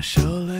手里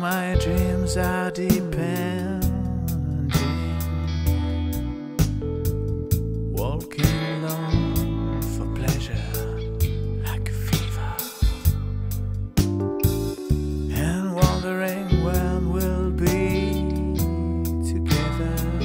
my dreams are depending. Walking alone for pleasure like a fever. And wondering when we'll be together.